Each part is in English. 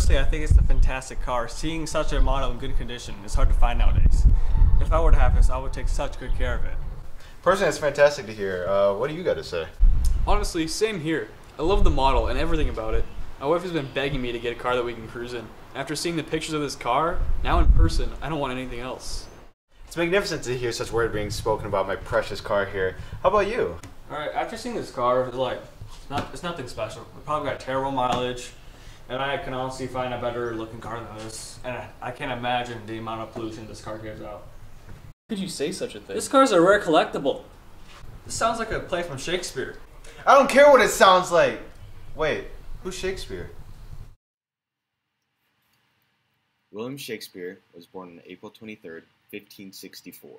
Honestly, I think it's a fantastic car. Seeing such a model in good condition is hard to find nowadays. If I were to have this, I would take such good care of it. Personally, it's fantastic to hear. Uh, what do you got to say? Honestly, same here. I love the model and everything about it. My wife has been begging me to get a car that we can cruise in. After seeing the pictures of this car, now in person, I don't want anything else. It's magnificent to hear such word being spoken about my precious car here. How about you? Alright, after seeing this car, it's like, it's, not, it's nothing special. It probably got terrible mileage, and I can honestly find a better looking car than this. And I, I can't imagine the amount of pollution this car gives out. Could you say such a thing? This car's a rare collectible. This sounds like a play from Shakespeare. I don't care what it sounds like. Wait, who's Shakespeare? William Shakespeare was born on April 23, 1564.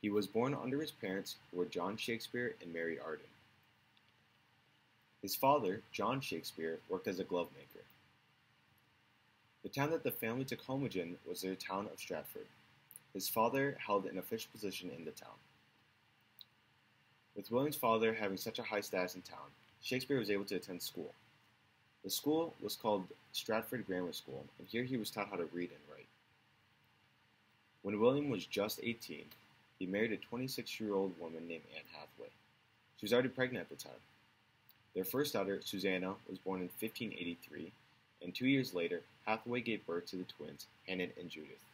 He was born under his parents, who were John Shakespeare and Mary Arden. His father, John Shakespeare, worked as a glove maker. The town that the family took homage in was the town of Stratford. His father held an official position in the town. With William's father having such a high status in town, Shakespeare was able to attend school. The school was called Stratford Grammar School, and here he was taught how to read and write. When William was just 18, he married a 26 year old woman named Anne Hathaway. She was already pregnant at the time. Their first daughter, Susanna, was born in 1583, and two years later, Hathaway gave birth to the twins, Hannah and Judith.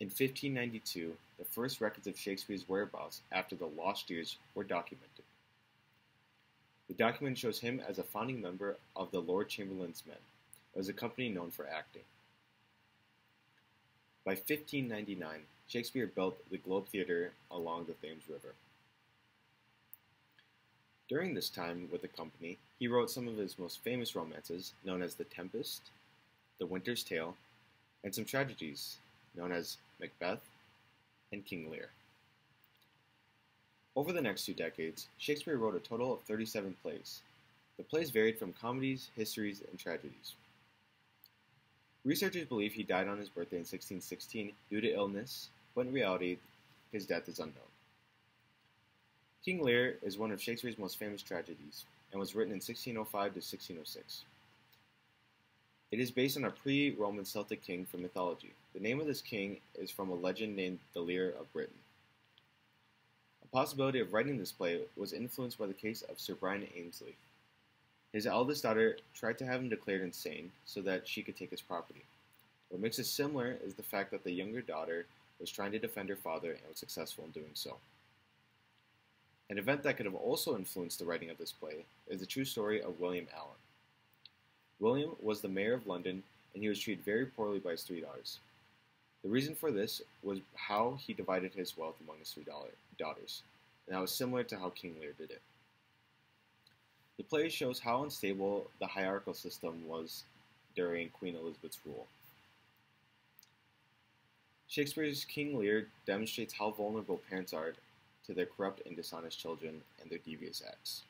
In 1592, the first records of Shakespeare's whereabouts after the lost years were documented. The document shows him as a founding member of the Lord Chamberlain's Men. Was a company known for acting. By 1599, Shakespeare built the Globe Theatre along the Thames River. During this time with the company, he wrote some of his most famous romances, known as The Tempest, The Winter's Tale, and some tragedies, known as Macbeth and King Lear. Over the next two decades, Shakespeare wrote a total of 37 plays. The plays varied from comedies, histories, and tragedies. Researchers believe he died on his birthday in 1616 due to illness, but in reality, his death is unknown. King Lear is one of Shakespeare's most famous tragedies and was written in 1605 to 1606. It is based on a pre Roman Celtic king from mythology. The name of this king is from a legend named the Lear of Britain. A possibility of writing this play was influenced by the case of Sir Brian Annesley. His eldest daughter tried to have him declared insane so that she could take his property. What makes it similar is the fact that the younger daughter was trying to defend her father and was successful in doing so. An event that could have also influenced the writing of this play is the true story of William Allen. William was the mayor of London and he was treated very poorly by his three daughters. The reason for this was how he divided his wealth among his three daughters, and that was similar to how King Lear did it. The play shows how unstable the hierarchical system was during Queen Elizabeth's rule. Shakespeare's King Lear demonstrates how vulnerable parents are to their corrupt and dishonest children and their devious acts.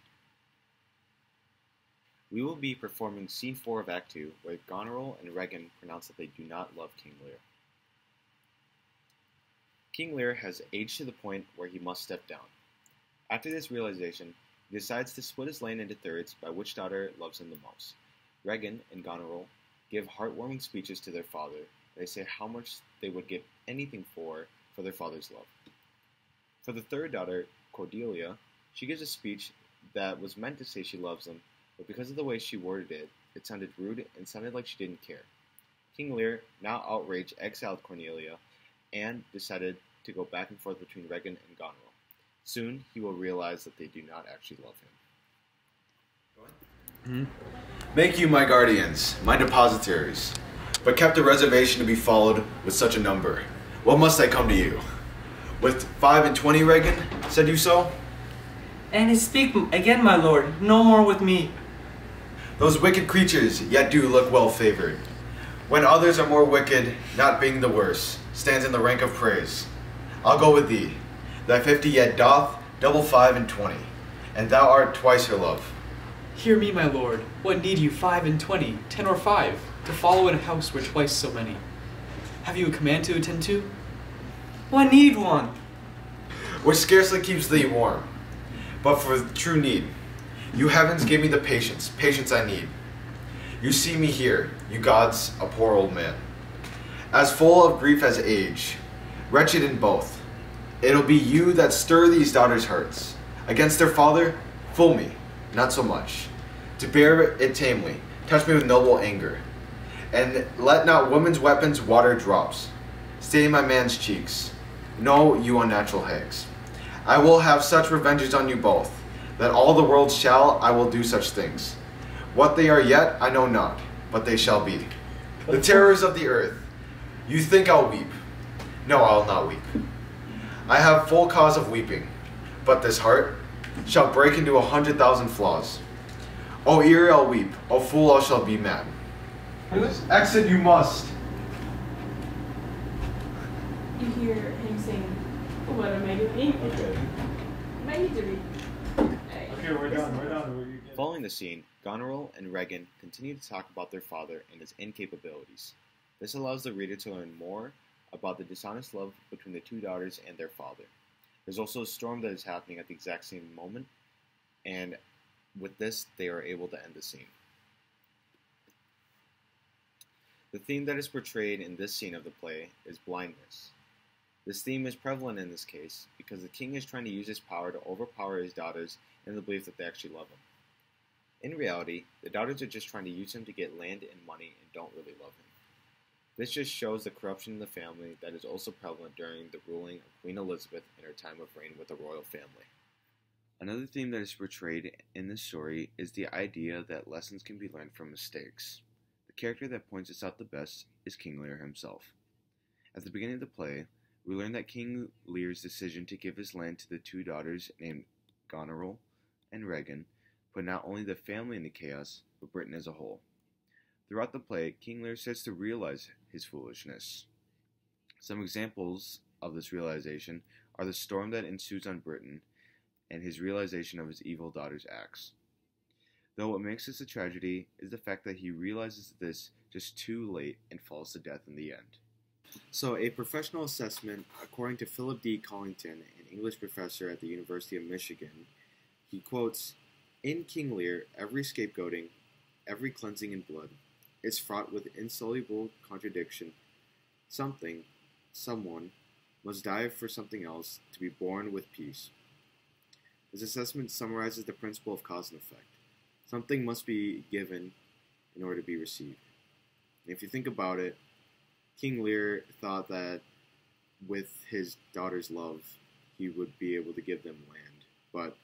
We will be performing Scene 4 of Act 2, where Goneril and Regan pronounce that they do not love King Lear. King Lear has aged to the point where he must step down. After this realization, he decides to split his land into thirds by which daughter loves him the most. Regan and Goneril give heartwarming speeches to their father. They say how much they would give anything for for their father's love. For the third daughter, Cordelia, she gives a speech that was meant to say she loves him, but because of the way she worded it, it sounded rude and sounded like she didn't care. King Lear, now outraged, exiled Cordelia and decided to go back and forth between Regan and Goneril. Soon, he will realize that they do not actually love him. Hmm? Make you my guardians, my depositaries, but kept a reservation to be followed with such a number. What must I come to you? With five and twenty, Regan? Said you so? And speak again, my lord, no more with me. Those wicked creatures yet do look well favored. When others are more wicked, not being the worse, stands in the rank of praise. I'll go with thee. Thy fifty yet doth double five and twenty, and thou art twice her love. Hear me, my lord. What need you five and twenty, ten or five, to follow in a house where twice so many? Have you a command to attend to? What need one? Which scarcely keeps thee warm, but for true need. You heavens give me the patience, patience I need. You see me here, you gods, a poor old man. As full of grief as age, wretched in both. It'll be you that stir these daughters' hearts. Against their father, fool me, not so much. To bear it tamely, touch me with noble anger. And let not woman's weapons water drops. Stain my man's cheeks. No, you unnatural hags. I will have such revenges on you both, that all the world shall, I will do such things. What they are yet, I know not, but they shall be. The terrors of the earth. You think I'll weep. No, I'll not weep. I have full cause of weeping, but this heart shall break into a hundred thousand flaws. O ear, I'll weep. O fool, I shall be mad. Exit you must. You hear him sing, What am I doing? Okay. Might need to read. Hey, Okay, we're done. We're done. We're. Following the scene, Goneril and Regan continue to talk about their father and his incapabilities. This allows the reader to learn more about the dishonest love between the two daughters and their father. There's also a storm that is happening at the exact same moment, and with this, they are able to end the scene. The theme that is portrayed in this scene of the play is blindness. This theme is prevalent in this case because the king is trying to use his power to overpower his daughters in the belief that they actually love him. In reality, the daughters are just trying to use him to get land and money and don't really love him. This just shows the corruption in the family that is also prevalent during the ruling of Queen Elizabeth in her time of reign with the royal family. Another theme that is portrayed in this story is the idea that lessons can be learned from mistakes. The character that points this out the best is King Lear himself. At the beginning of the play, we learn that King Lear's decision to give his land to the two daughters named Goneril and Regan put not only the family into chaos, but Britain as a whole. Throughout the play, King Lear starts to realize his foolishness. Some examples of this realization are the storm that ensues on Britain and his realization of his evil daughter's acts. Though what makes this a tragedy is the fact that he realizes this just too late and falls to death in the end. So, a professional assessment, according to Philip D. Collington, an English professor at the University of Michigan, he quotes In King Lear, every scapegoating, every cleansing in blood, is fraught with insoluble contradiction. Something, someone, must die for something else to be born with peace. This assessment summarizes the principle of cause and effect. Something must be given in order to be received. And if you think about it, King Lear thought that with his daughter's love, he would be able to give them land. But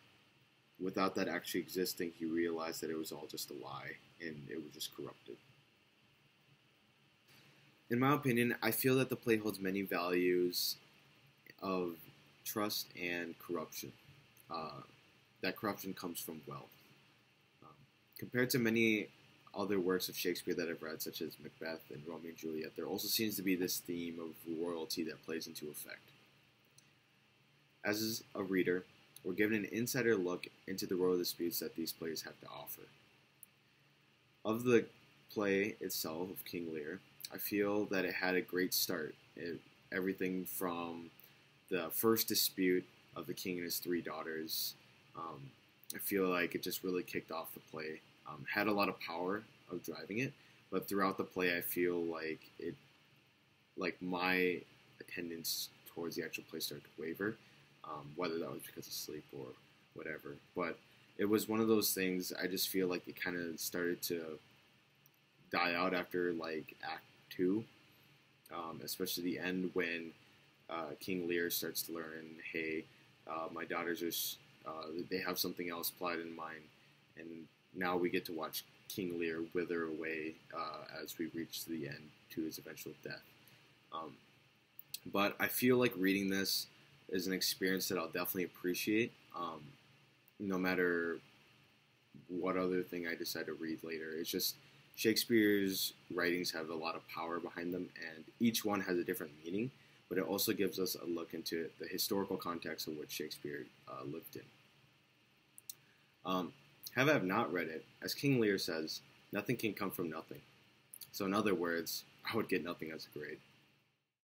without that actually existing, he realized that it was all just a lie and it was just corrupted. In my opinion, I feel that the play holds many values of trust and corruption. Uh, that corruption comes from wealth. Um, compared to many other works of Shakespeare that I've read, such as Macbeth and Romeo and Juliet, there also seems to be this theme of royalty that plays into effect. As a reader, we're given an insider look into the royal disputes that these plays have to offer. Of the play itself of King Lear, I feel that it had a great start. It, everything from the first dispute of the king and his three daughters, um, I feel like it just really kicked off the play. Um, had a lot of power of driving it, but throughout the play, I feel like it, like my attendance towards the actual play started to waver, um, whether that was because of sleep or whatever. But it was one of those things. I just feel like it kind of started to die out after like Act Two, um, especially the end when uh, King Lear starts to learn, hey, uh, my daughters are, uh, they have something else plotted in mind, and now we get to watch King Lear wither away uh, as we reach the end to his eventual death. Um, but I feel like reading this is an experience that I'll definitely appreciate, um, no matter what other thing I decide to read later. It's just Shakespeare's writings have a lot of power behind them, and each one has a different meaning. But it also gives us a look into the historical context of which Shakespeare uh, lived in. Um, have I have not read it, as King Lear says, nothing can come from nothing. So, in other words, I would get nothing as a grade.